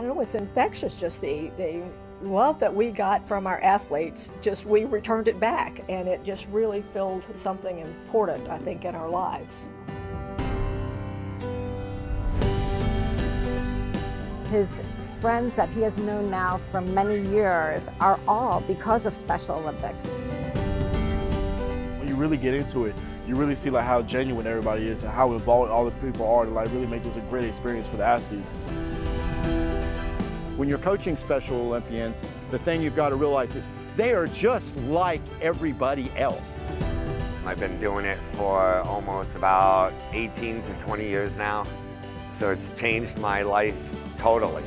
know, it's infectious, just the, the love that we got from our athletes, just we returned it back, and it just really filled something important, I think, in our lives. His friends that he has known now for many years are all because of Special Olympics. When you really get into it, you really see like how genuine everybody is and how involved all the people are to like really make this a great experience for the athletes. When you're coaching Special Olympians, the thing you've got to realize is they are just like everybody else. I've been doing it for almost about 18 to 20 years now, so it's changed my life totally.